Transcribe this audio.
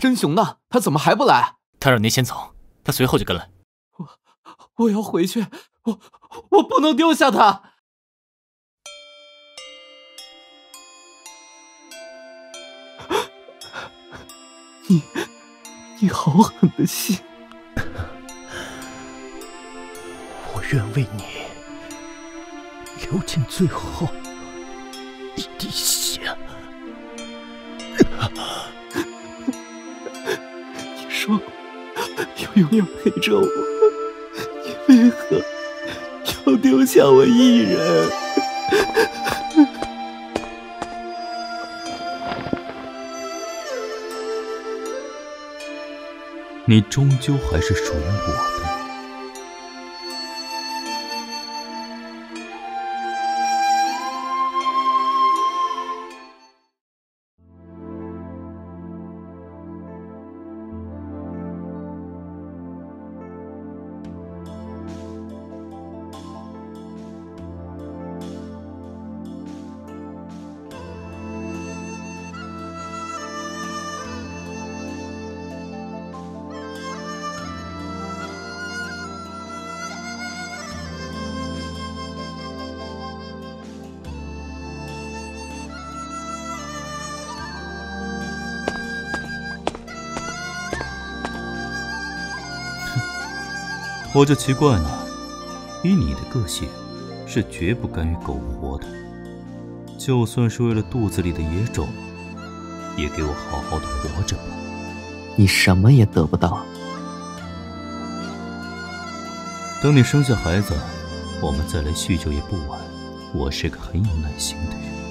真雄呢？他怎么还不来？他让您先走，他随后就跟来。我我要回去，我我不能丢下他。你你好狠的心，我愿为你流尽最后一滴血。你说过要永远陪着我，你为何要丢下我一人？你终究还是属于我的。我就奇怪了，以你的个性，是绝不甘于苟活的。就算是为了肚子里的野种，也给我好好的活着吧。你什么也得不到。等你生下孩子，我们再来叙旧也不晚。我是个很有耐心的人。